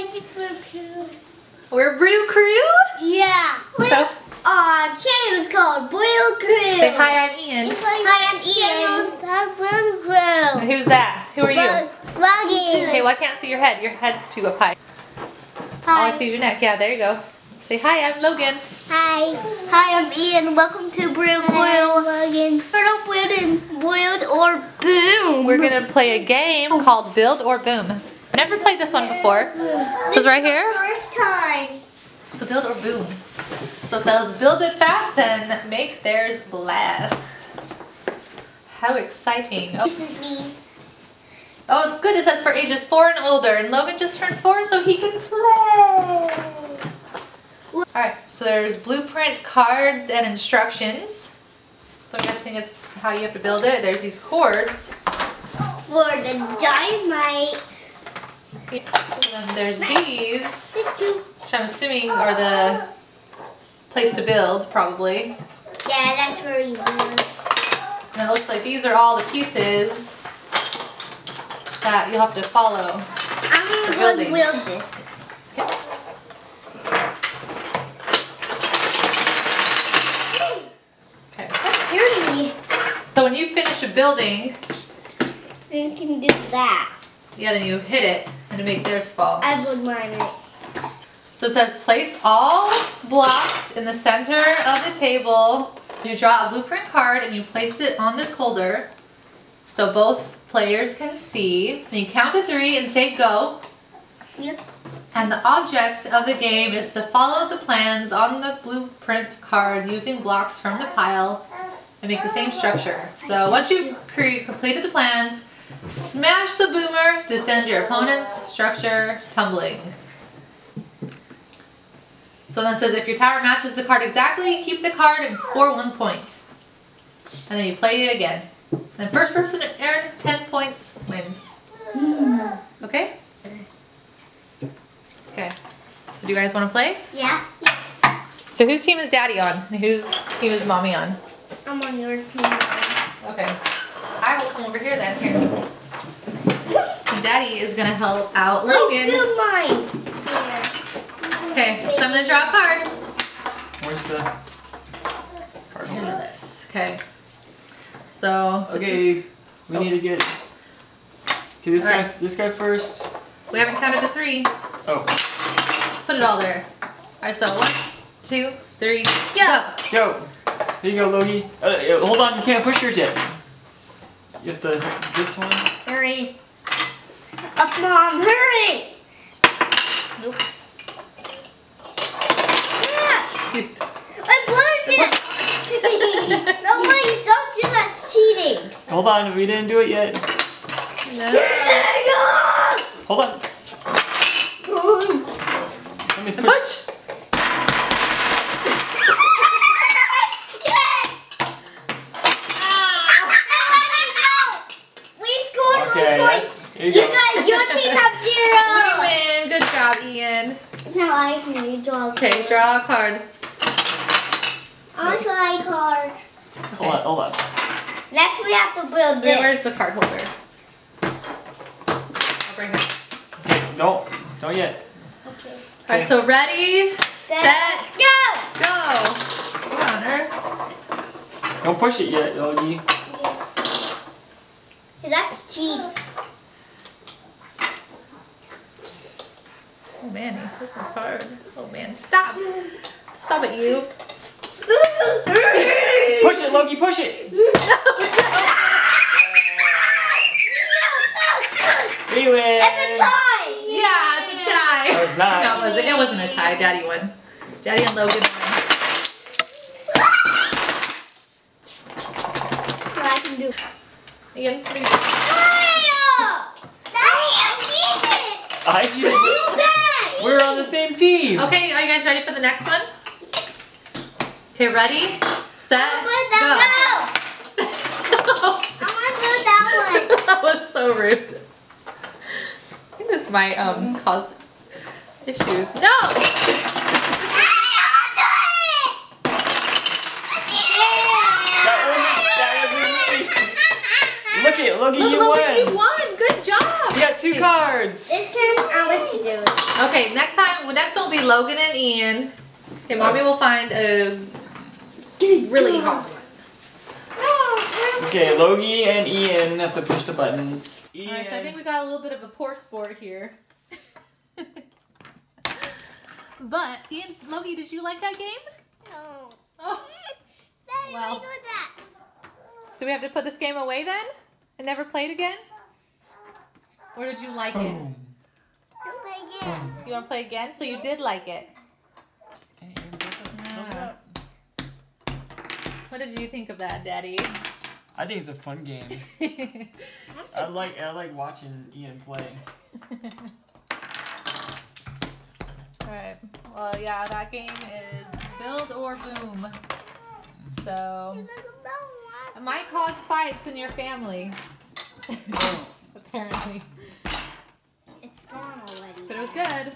like the Brue Crew. We're Brue Crew. Yeah. So uh, Our channel is called Brue Crew. say hi. I'm Ian. Hi, I'm Ian. Brue Crew. Who's that? Who are you? Ruggy. Okay, well I can't see your head. Your head's too up high. All I see is your neck. Yeah, there you go. Say hi. I'm Logan. Hi. Hi, I'm Ian. Welcome to Brue Crew. Logan. Turn up build and build or boom. We're gonna play a game called Build or Boom. I've never played this one before. So it's right here. First time. So build or boom. So it says build it fast, then make theirs blast. How exciting. Oh, This is me. oh, good. It says for ages four and older. And Logan just turned four, so he can play. Alright, so there's blueprint, cards, and instructions. So I'm guessing it's how you have to build it. There's these cords. For the dynamite. So then there's these, which I'm assuming are the place to build, probably. Yeah, that's where you build. And it looks like these are all the pieces that you'll have to follow. I'm gonna build this. So when you finish a building, Then you can do that. yeah, then you hit it and to make theirs fall. I build mine right. So it says place all blocks in the center of the table. You draw a blueprint card and you place it on this holder so both players can see. And you count to three and say go. Yep. And the object of the game is to follow the plans on the blueprint card using blocks from the pile and make the same structure. So once you've completed the plans, smash the boomer to send your opponent's structure tumbling. So then it says if your tower matches the card exactly, keep the card and score one point. And then you play it again. And first person to earn 10 points wins. Okay? Okay. So do you guys want to play? Yeah. So whose team is Daddy on? And whose team is Mommy on? I'm on your team. Okay. I will come over here then. Here. Daddy is gonna help out Let's Logan. do mine. Okay, so I'm gonna draw a card. Where's the card Here's this. Okay. So Okay, is- we oh. need to get. Okay, this guy. Alright. This guy first. we haven't counted to three. Oh, Put it all there. Alright, so one, two, three, Go. go. go. Here you go, Logie. Uh, uh, hold on, you can't push yours yet. You have to this one. Hurry. Up, Mom. Hurry. Nope. Yeah. Shoot. My blood's in No, please don't do that. It's cheating. Hold on, we didn't do it yet. No. Hold on. Let me push. push. We scored Okay, one point. you You guys, your team have We win. Good job, Ian. Now I can redraw. Okay, draw a card. I'll try card. Hold on, hold on. Next, we have to build Okay, this. where's the card holder? I'll bring it. Okay, no, no yet. Okay. Alright, so ready, set, go. go. Come on, Earth. Don't push it yet, Logie. That's cheat. Oh man, this is hard. Oh man, stop. Stop it, you. Push it, Logie, push it. We win. It's a tie. Yeah, it's a tie. No, it's not. No, it wasn't. It wasn't a tie. Daddy won. Daddy and Logan won. What I can do. Ian, what do you Daddy, you cheated. I cheated. You bet. We're on the same team. Okay, are you guys ready for the next one? Okay, ready, set, go. that. I want to put that one. that was so rude. I think this might um cause issues. No! That wasn't. That wasn't me. Look at Logie, Look, you Logan, won. you won. Good job. You got two cards. This turn, I'll let you do it. Okay, next time, well, next one will be Logan and Ian. Okay, mommy will find a really hard one. Okay, Logie and Ian have to push the buttons. Alright, so I think we got a little bit of a poor sport here. but, Ian, Logie, did you like that game? No. Oh, Daddy, Well. why do that? do we have to put this game away then? And never play it again? Or did you like it? Don't play again. You want to play again? So you did like it. Okay, Ian, go for it. Go for Yeah. it. What did you think of that, Daddy? I think it's a fun game. I like I like watching Ian play. Alright. Well, yeah, that game is Build or Boom. So, it might cause fights in your family. Apparently. Already. But it was good.